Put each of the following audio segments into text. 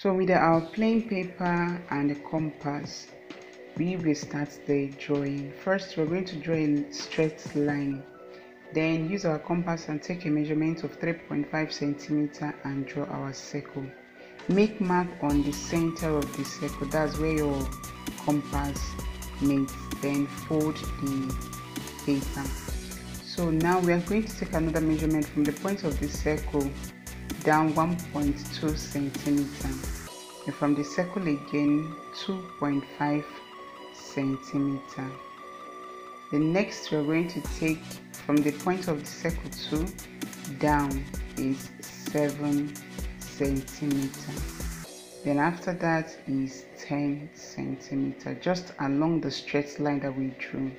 so with our plain paper and a compass we will start the drawing. First we're going to draw a straight line. Then use our compass and take a measurement of 3.5 centimeter and draw our circle. Make mark on the center of the circle. That's where your compass meets. Then fold the paper. So now we are going to take another measurement from the point of the circle down 1.2 centimeter and from the circle again 2.5 centimeter. The next we're going to take from the point of the circle 2 down is 7 centimeter. Then after that is 10 centimeter just along the straight line that we drew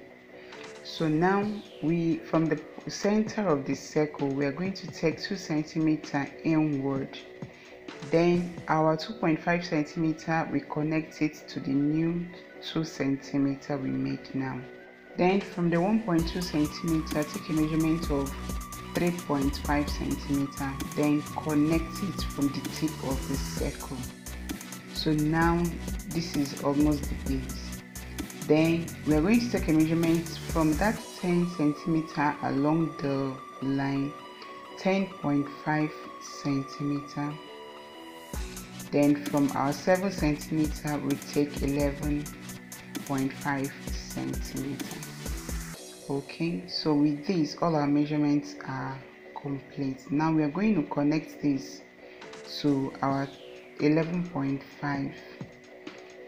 so now we from the center of the circle we are going to take 2 centimeter inward. Then our 2.5 centimeter we connect it to the new 2 centimeter we make now. Then from the 1.2 centimeter take a measurement of 3.5 centimeter then connect it from the tip of the circle. So now this is almost the base then we are going to take a measurement from that 10 centimeter along the line 10.5 centimeter. Then from our 7 centimeter we take 11.5 centimeter. Okay so with this all our measurements are complete. Now we are going to connect this to our 11.5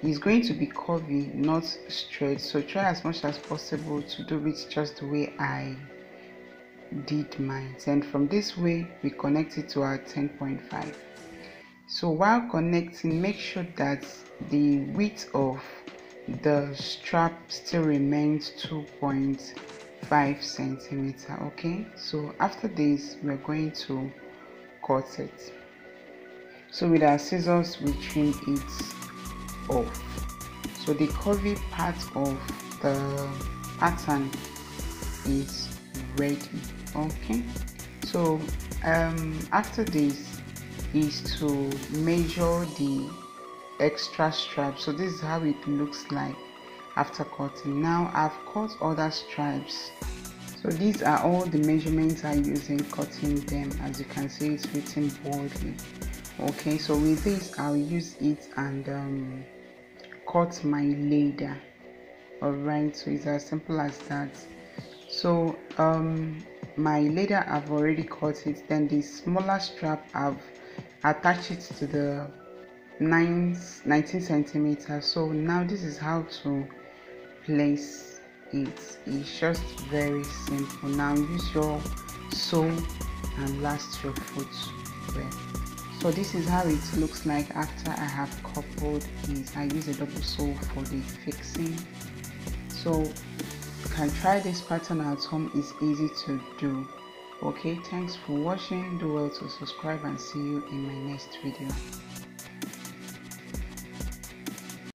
it's going to be curvy not straight. So try as much as possible to do it just the way I did mine. And from this way we connect it to our 10.5 so while connecting make sure that the width of the strap still remains 2.5 centimeter okay? So after this we're going to cut it. So with our scissors we trim it off so the curvy part of the pattern is ready okay. So um, after this is to measure the extra stripes. So this is how it looks like after cutting. Now I've cut other stripes. So these are all the measurements I use in cutting them. As you can see it's written boldly okay so with this I'll use it and um, cut my leather. Alright so it's as simple as that. So um, my leather I've already cut it. Then the smaller strap I've attached it to the 9 19 centimeters so now this is how to place it. It's just very simple. Now use your sole and last your foot. Well so this is how it looks like after I have coupled it I use a double sole for the fixing. So you can try this pattern at home. It's easy to do. Okay thanks for watching. Do well to subscribe and see you in my next video